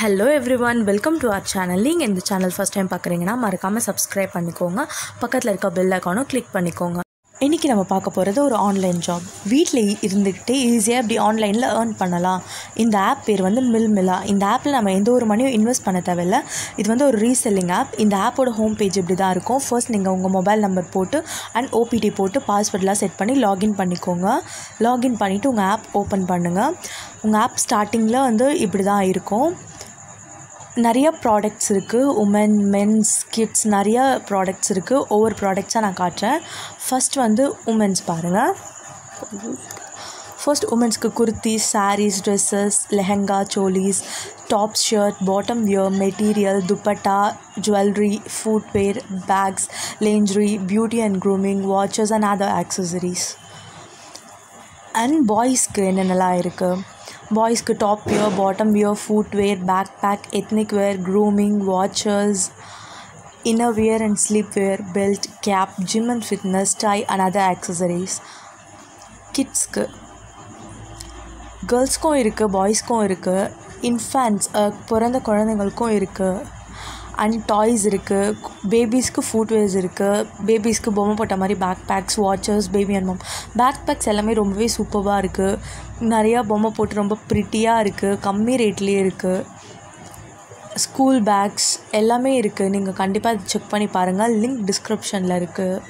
Hello everyone welcome to our channel நீங்கள் இந்த channel first time பார்க்குறீங்கன்னா மறக்காமல் சப்ஸ்கிரைப் பண்ணிக்கோங்க. பக்கத்தில் இருக்க பெல் அக்கௌனும் கிளிக் பண்ணிக்கோங்க. இன்றைக்கி நம்ம பார்க்க போகிறது ஒரு ஆன்லைன் ஜாப் வீட்டில் இருந்துக்கிட்டே ஈஸியாக இப்படி ஆன்லைனில் ஏர்ன் பண்ணலாம். இந்த ஆப் பேர் வந்து மில் மில்லா இந்த ஆப்பில் நம்ம எந்த ஒரு மணியும் இன்வெஸ்ட் பண்ண தேவையில்ல. இது வந்து ஒரு ரீசெல்லிங் ஆப் இந்த ஆப்போட ஹோம் பேஜ் இப்படி தான் இருக்கும். ஃபர்ஸ்ட் நீங்கள் உங்கள் மொபைல் நம்பர் போட்டு அண்ட் ஓபிடி போட்டு பாஸ்வேர்டெலாம் செட் பண்ணி லாகின் பண்ணிக்கோங்க. லாகின் பண்ணிவிட்டு உங்கள் ஆப் ஓப்பன் பண்ணுங்கள் உங்கள் ஆப் ஸ்டார்டிங்கில் வந்து இப்படி தான் இருக்கும். நிறைய ப்ராடக்ட்ஸ் இருக்குது உமன் மென்ஸ் கிட்ஸ் நிறைய ப்ராடக்ட்ஸ் இருக்குது ஒவ்வொரு ப்ராடக்ட்ஸாக நான் காட்டுறேன். ஃபஸ்ட் வந்து உமன்ஸ் பாருங்கள் first உமன்ஸ்க்கு kurti saris dresses lehenga cholis tops shirt bottom wear material dupatta jewellery footwear bags lingerie beauty and grooming watches and other accessories and பாய்ஸ்க்கு என்னென்னலாம் இருக்குது பாய்ஸ்க்கு top wear bottom wear footwear bag bag ethnic wear grooming watches inner wear and sleep wear belt cap gym and fitness tie and other accessories கிட்ஸ்க்கு கேர்ள்ஸ்க்கும் இருக்குது பாய்ஸ்க்கும் இருக்குது இன்ஃபேன்ட்ஸ் பிறந்த குழந்தைங்களுக்கும் இருக்குது and toys இருக்குது பேபிஸ்க்கு ஃபுட்வேர்ஸ் இருக்குது பேபிஸ்க்கு பொம்மை போட்ட மாதிரி bag bags watches baby and mum bag bags எல்லாமே ரொம்பவே சூப்பராக இருக்குது நிறையா பொம்மை போட்டு ரொம்ப ப்ரிட்டியாக இருக்குது கம்மி ரேட்லேயே இருக்குது ஸ்கூல் பேக்ஸ் எல்லாமே இருக்குது நீங்கள் கண்டிப்பாக செக் பண்ணி பாருங்கள் லிங்க் டிஸ்கிரிப்ஷனில் இருக்குது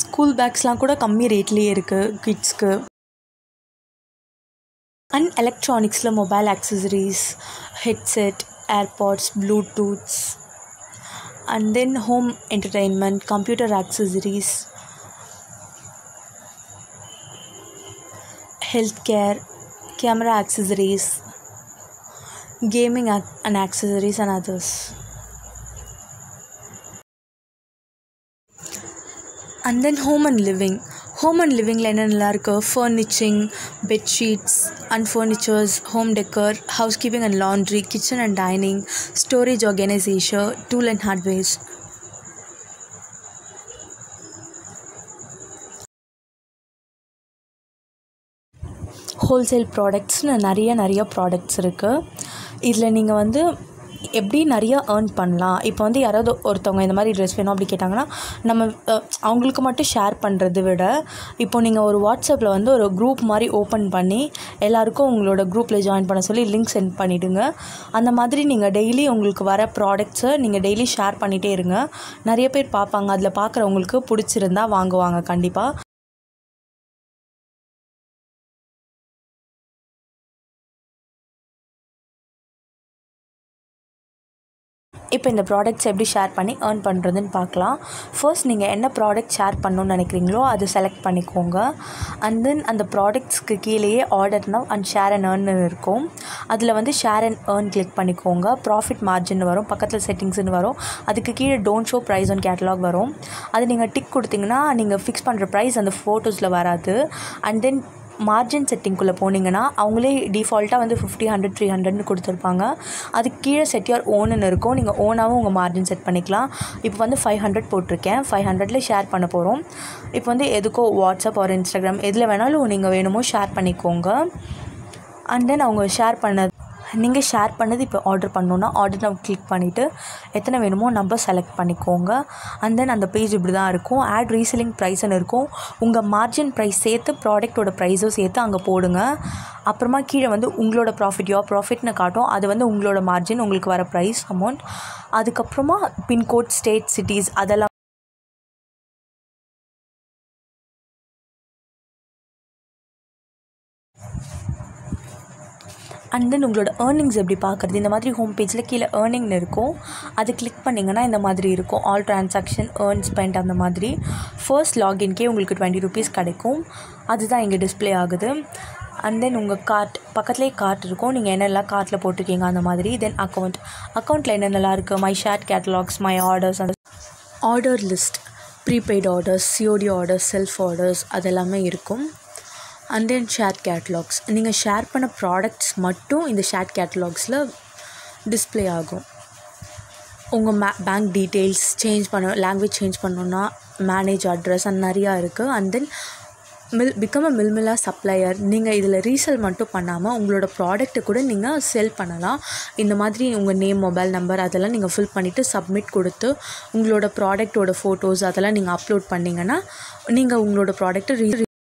ஸ்கூல் பேக்ஸ்லாம் கூட கம்மி ரேட்லேயே இருக்குது கிட்ஸ்க்கு and எலக்ட்ரானிக்ஸில் mobile accessories headset AirPods bluetooths and then home entertainment computer accessories health care camera accessories gaming and accessories and others and then home and living home and லிவிங்கில் என்னென்னலாம் இருக்குது furnishing bedsheets and furnitures home decor house keeping and laundry kitchen and dining storage organisation tool and hardwares wholesale ப்ராடக்ட்ஸ்னு நிறைய நிறைய products இருக்குது இதில் நீங்கள் வந்து எப்படி நிறையா ஏர்ன் பண்ணலாம்? இப்போ வந்து யாராவது ஒருத்தவங்க இந்த மாதிரி ட்ரெஸ் வேணும் அப்படி கேட்டாங்கன்னா நம்ம அவங்களுக்கு மட்டும் ஷேர் பண்ணுறது விட இப்போ நீங்கள் ஒரு வாட்ஸ்அப்பில் வந்து ஒரு குரூப் மாதிரி ஓப்பன் பண்ணி எல்லாருக்கும் உங்களோட குரூப்பில் ஜாயின் பண்ண சொல்லி லிங்க் சென்ட் பண்ணிவிடுங்க அந்த மாதிரி நீங்கள் டெய்லி உங்களுக்கு வர ப்ராடக்ட்ஸை நீங்கள் டெய்லி ஷேர் பண்ணிகிட்டே இருங்க. நிறைய பேர் பார்ப்பாங்க. அதில் பார்க்குறவங்களுக்கு பிடிச்சிருந்தா வாங்குவாங்க கண்டிப்பாக இப்போ இந்த ப்ராடக்ட்ஸ் எப்படி ஷேர் பண்ணி ஏர்ன் பண்ணுறதுன்னு பார்க்கலாம். ஃபர்ஸ்ட் நீங்கள் என்ன ப்ராடக்ட் ஷேர் பண்ணணும்னு நினைக்கிறீங்களோ அது செலக்ட் பண்ணிக்கோங்க. அண்ட் தென் அந்த ப்ராடக்ட்ஸ்க்கு கீழேயே order now and share and ஏர்ன்னு இருக்கும். அதில் வந்து ஷேர் அண்ட் ஏர்ன் கிளிக் பண்ணிக்கோங்க. ப்ராஃபிட் மார்ஜின் வரும் பக்கத்தில் செட்டிங்ஸ்னு வரும். அதுக்கு கீழே don't show price on catalogue வரும். அது நீங்கள் டிக் கொடுத்தீங்கன்னா நீங்கள் ஃபிக்ஸ் பண்ணுற ப்ரைஸ் அந்த ஃபோட்டோஸில் வராது. அண்ட் தென் மார்ஜின் செட்டிங்குள்ளே போனீங்கன்னா அவங்களே டிஃபால்ட்டாக வந்து ஃபிஃப்டி ஹண்ட்ரட் த்ரீ ஹண்ட்ரட்னு கொடுத்துருப்பாங்க. அதுக்கு கீழே செட் ஓனுன்னு இருக்கும். நீங்கள் ஓனாகவும் உங்கள் மார்ஜின் செட் பண்ணிக்கலாம். இப்போ வந்து ஃபைவ் ஹண்ட்ரட் போட்டிருக்கேன். ஃபைவ் ஹண்ட்ரட்ல ஷேர் பண்ண போகிறோம் இப்போ வந்து எதுக்கோ வாட்ஸ்அப் ஒரு இன்ஸ்டாகிராம் எதில் வேணாலும் நீங்கள் வேணுமோ ஷேர் பண்ணிக்கோங்க. அண்ட் தென் அவங்க ஷேர் பண்ண நீங்கள் ஷேர் பண்ணது இப்போ ஆர்டர் பண்ணணுன்னா ஆர்டர் நம்ம கிளிக் பண்ணிவிட்டு எத்தனை வேணுமோ நம்பர் செலக்ட் பண்ணிக்கோங்க. அண்ட் தென் அந்த பேஜ் இப்படி தான் இருக்கும் ஆட் ரீசெல்லிங் ப்ரைஸ்னு இருக்கும். உங்கள் மார்ஜின் ப்ரைஸ் சேர்த்து ப்ராடக்ட்டோட ப்ரைஸும் சேர்த்து அங்கே போடுங்க. அப்புறமா கீழே வந்து உங்களோட ப்ராஃபிட் யோ ப்ராஃபிட்னு காட்டும். அது வந்து உங்களோட மார்ஜின் உங்களுக்கு வர ப்ரைஸ் அமௌண்ட் அதுக்கப்புறமா பின்கோட் ஸ்டேட் சிட்டிஸ் அதெல்லாம் அண்ட் தென் உங்களோட ஏர்னிங்ஸ் எப்படி பார்க்குறது? இந்த மாதிரி ஹோம் பேஜில் கீழே ஏர்னிங்னு இருக்கும். அது கிளிக் பண்ணிங்கன்னா இந்த மாதிரி இருக்கும். ஆல் ட்ரான்சாக்ஷன் ஏர்ன் ஸ்பெண்ட் அந்த மாதிரி. ஃபர்ஸ்ட் லாகின்கே உங்களுக்கு டுவெண்ட்டி ருபீஸ் கிடைக்கும். அதுதான் இங்கே டிஸ்பிளே ஆகுது. அண்ட் தென் உங்கள் கார்ட் பக்கத்துலேயே கார்ட் இருக்கும். நீங்கள் என்னெல்லாம் கார்ட்டில் போட்டிருக்கீங்க அந்த மாதிரி. தென் அக்கௌண்ட் அக்கௌண்ட்டில் என்னென்னலாம் இருக்குது my shared catalogues my orders அந்த order list prepaid orders COD orders self orders அதெல்லாமே இருக்கும். And then share catalogues. நீங்கள் ஷேர் பண்ண ப்ராடக்ட்ஸ் மட்டும் இந்த ஷேர் கேட்லாக்ஸில் டிஸ்பிளே ஆகும். உங்கள் மே பேங்க் டீட்டெயில்ஸ் சேஞ்ச் பண்ண லாங்குவேஜ் சேஞ்ச் பண்ணணுன்னா மேனேஜ் அட்ரஸ் அந்த நிறையா இருக்குது அண்ட் தென் மில் பிகம் அ மில்மில்லா சப்ளையர் நீங்கள் இதில் ரீசேல் மட்டும் பண்ணாமல் உங்களோட ப்ராடக்ட்டை கூட நீங்கள் செல் பண்ணலாம். இந்த மாதிரி உங்கள் நேம் மொபைல் நம்பர் அதெல்லாம் நீங்கள் ஃபில் பண்ணிவிட்டு சப்மிட் கொடுத்து உங்களோட ப்ராடக்ட்டோட ஃபோட்டோஸ் அதெல்லாம் நீங்கள் அப்லோட் பண்ணிங்கன்னா நீங்கள் உங்களோட ப்ராடக்ட்டை ரீ